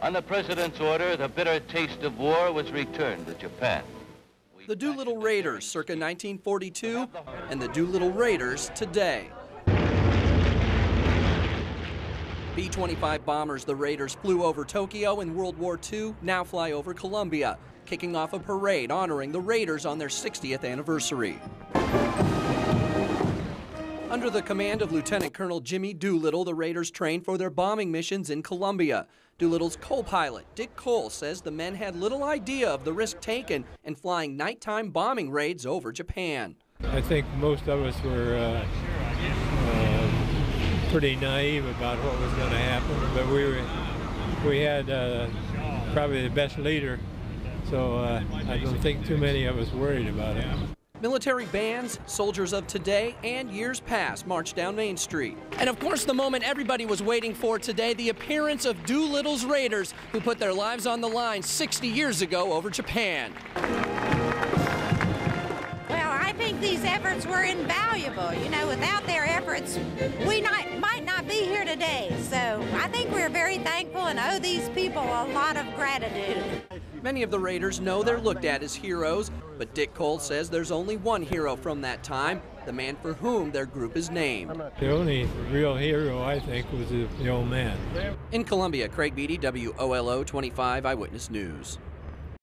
On the president's order, the bitter taste of war was returned to Japan. The Doolittle Raiders circa 1942 and the Doolittle Raiders today. B 25 bombers the Raiders flew over Tokyo in World War II now fly over Columbia, kicking off a parade honoring the Raiders on their 60th anniversary. Under the command of Lieutenant Colonel Jimmy Doolittle, the Raiders trained for their bombing missions in Columbia. Doolittle's co-pilot, Dick Cole, says the men had little idea of the risk taken in flying nighttime bombing raids over Japan. I think most of us were uh, uh, pretty naive about what was going to happen, but we were, we had uh, probably the best leader, so uh, I don't think too many of us worried about it. Military bands, soldiers of today and years past marched down Main Street. And of course, the moment everybody was waiting for today the appearance of Doolittle's Raiders, who put their lives on the line 60 years ago over Japan. Well, I think these efforts were invaluable. You know, without their efforts, we not, might not be here today. So I think we're very thankful and owe these people a lot of gratitude. Many of the Raiders know they're looked at as heroes, but Dick Cole says there's only one hero from that time, the man for whom their group is named. The only real hero, I think, was the, old man. In Columbia, Craig Beatty, WOLO 25 Eyewitness News.